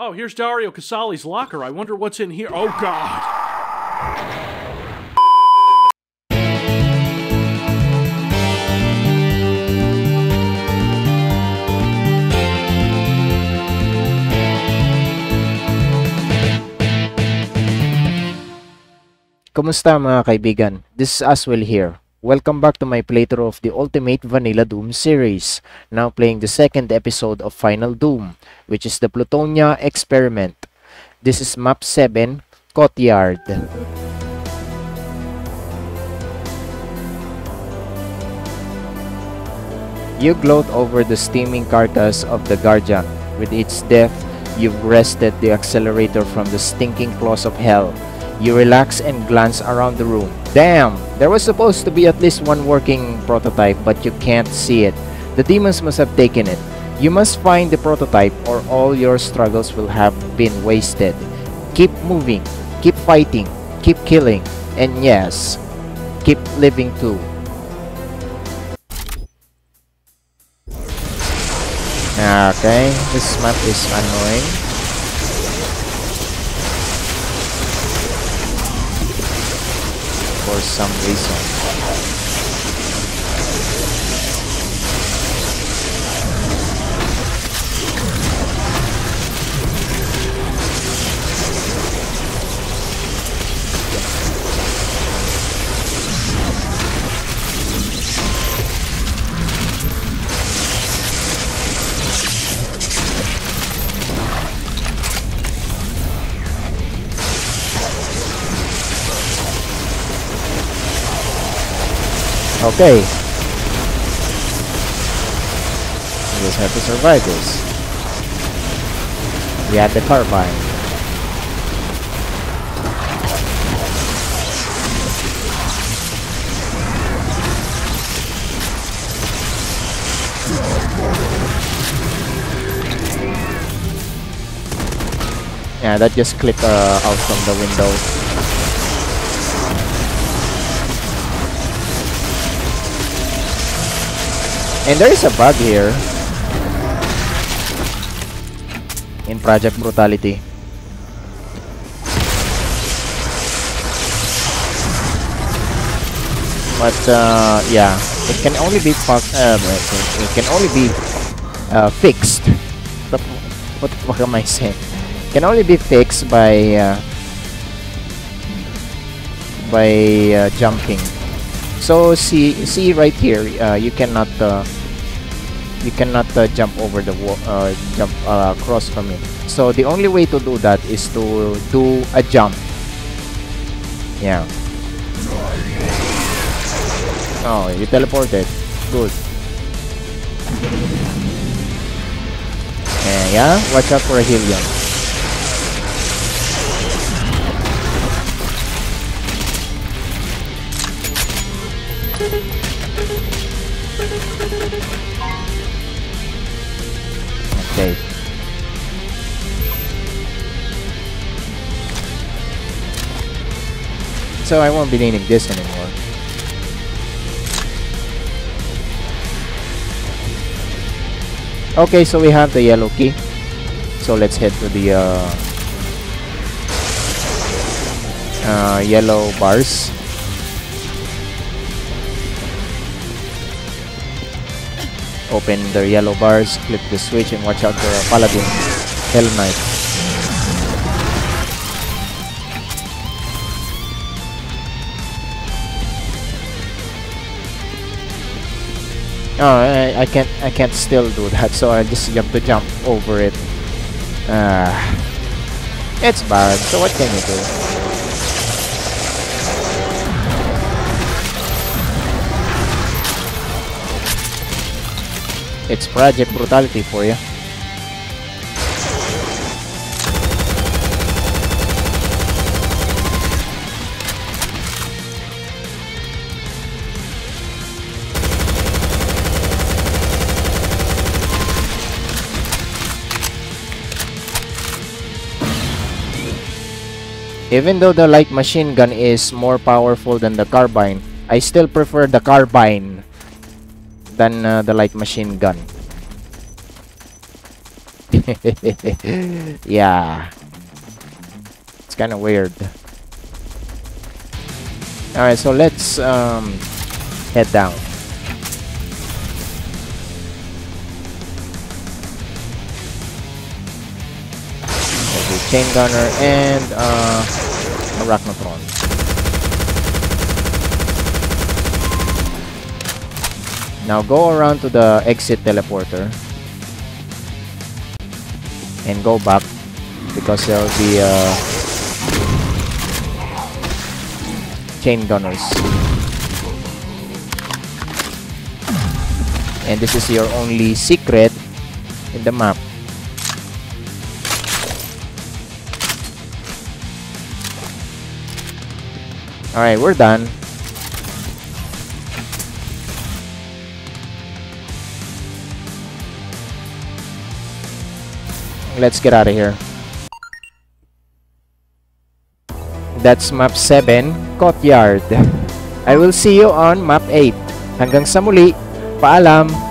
Oh, here's Dario Casali's locker. I wonder what's in here. Oh, God. Kumusta mga kaibigan? This is Aswel here. Welcome back to my playthrough of the Ultimate Vanilla Doom series. Now playing the second episode of Final Doom, which is the Plutonia Experiment. This is map 7, Caughtyard. You gloat over the steaming carcass of the Guardian. With its death, you've wrested the accelerator from the stinking claws of hell. You relax and glance around the room. Damn! There was supposed to be at least one working prototype, but you can't see it. The demons must have taken it. You must find the prototype or all your struggles will have been wasted. Keep moving, keep fighting, keep killing, and yes, keep living too. Okay, this map is annoying. For some reason. Okay. We just have to survive this. We had the carbine. Yeah, that just clipped uh, out from the window. And there is a bug here in Project Brutality. But uh, yeah, it can only be uh, it can only be uh, fixed. What, am I saying? It can only be fixed by uh, by uh, jumping. So see see right here, uh, you cannot uh, you cannot uh, jump over the wall, uh, jump uh, across from it. So the only way to do that is to do a jump. Yeah. Oh, you teleported. Good. Yeah, watch out for a helium. So I won't be needing this anymore. Okay, so we have the yellow key. So let's head to the uh, uh, yellow bars. Open the yellow bars, click the switch, and watch out for a paladin, Hell Knight. Oh, I, I can't I can't still do that, so I just have to jump over it. Ah, it's bad. So what can you do? It's Project Brutality for you. Even though the light machine gun is more powerful than the carbine, I still prefer the carbine than uh, the light machine gun. yeah. It's kind of weird. Alright, so let's um, head down. Chain gunner and uh, arachnotron. Now go around to the exit teleporter and go back because there will be uh, chain gunners. And this is your only secret in the map. Alright, we're done. Let's get out of here. That's map 7, Caughtyard. I will see you on map 8. Hanggang sa muli, paalam!